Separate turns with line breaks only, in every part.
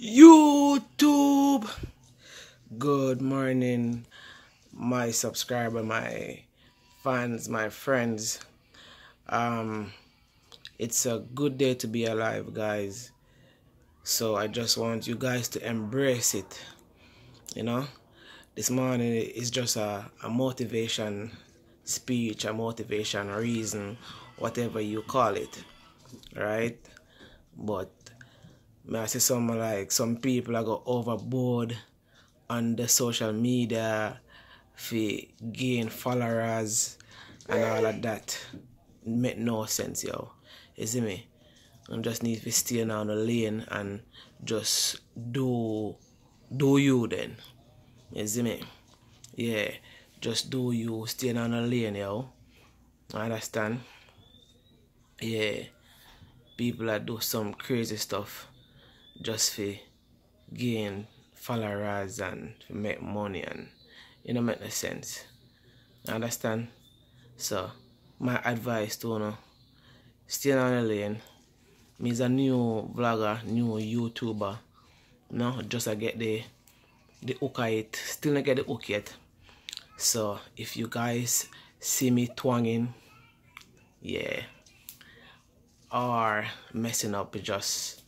YouTube. Good morning, my subscriber, my fans, my friends. Um, it's a good day to be alive, guys. So I just want you guys to embrace it. You know, this morning is just a, a motivation speech, a motivation reason, whatever you call it, right? But may I say some like some people are go overboard on the social media for gain followers and all of that. make no sense, yo. You see me? I just need to stay on the lane and just do do you then. You see me? Yeah. Just do you stay on the lane, yo. I understand? Yeah. People that do some crazy stuff just for gain followers and make money and you know make no sense. Understand? So my advice to you know, stay on the lane. Me is a new vlogger, new YouTuber. You know, just I get the the hook it. Still not get the hook yet. So if you guys see me twanging, yeah. Or messing up just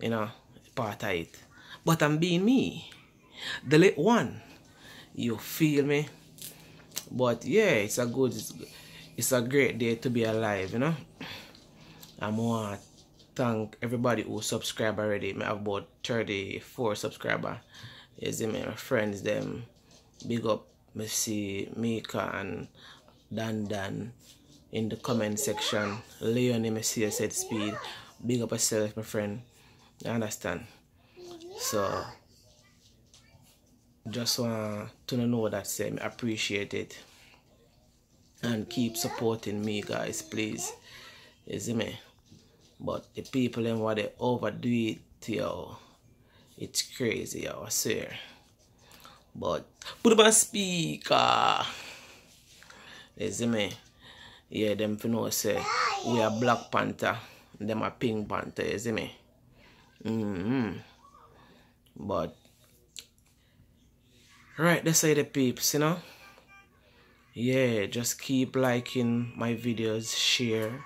you know, part of it. But I'm being me. The lit one. You feel me? But yeah, it's a good it's, it's a great day to be alive, you know. I want to thank everybody who subscribe already. I have about 34 subscriber. You see me, my friends them big up me see Mika and Dan Dan in the comment section. Leonie me see said speed. Big up yourself, my friend. You understand? So just want to know that say I appreciate it and keep supporting me guys please. You see me? But the people in what they overdo it yo it's crazy yo I swear. But put up a speaker. You see me? Yeah them you know say we are Black Panther them are Pink Panther you see me mm -hmm. but right that's how the peeps you know? Yeah just keep liking my videos share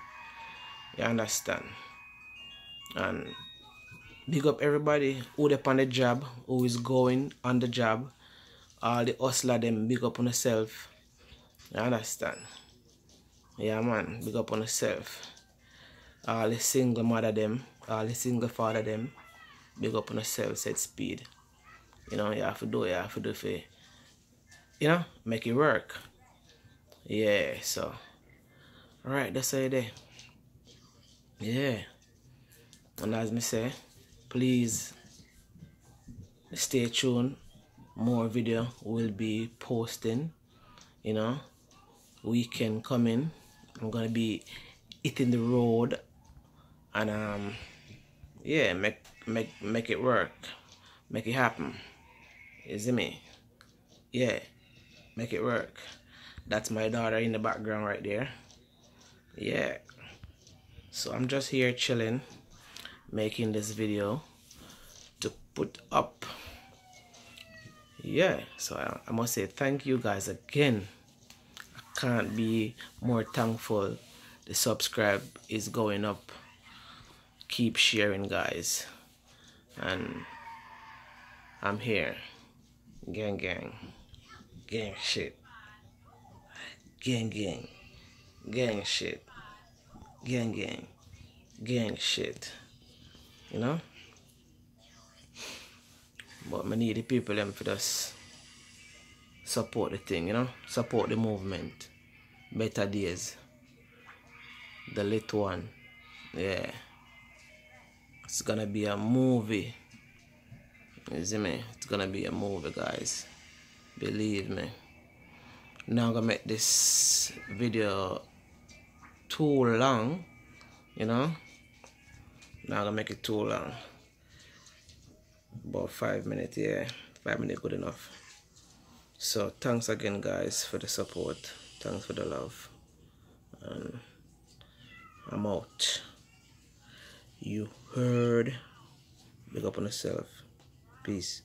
you understand? And big up everybody who they on the job who is going on the job. All the hustler them big up on yourself. You understand? Yeah man big up on yourself. All the single mother them all the single father them big up on yourself set speed. You know you have to do you have to do for you know make it work. Yeah so all right that's how it yeah. And as me say please stay tuned. More video will be posting you know. Weekend coming i'm gonna be hitting the road and um yeah make make make it work. Make it happen. You see me? Yeah make it work. That's my daughter in the background right there. Yeah. So I'm just here chilling making this video to put up. Yeah so I, I must say thank you guys again. I can't be more thankful. The subscribe is going up keep sharing guys. And I'm here. Gang gang. Gang shit. Gang gang. Gang shit. Gang gang. Gang shit. You know? But I need the people them for just support the thing you know? Support the movement. Better days. The little one. Yeah it's gonna be a movie. You see me? It's gonna be a movie guys. Believe me. Now I'm gonna make this video too long you know? Now I'm gonna make it too long. About five minutes yeah. Five minutes good enough. So thanks again guys for the support. Thanks for the love. And I'm out you heard Big up on yourself. Peace.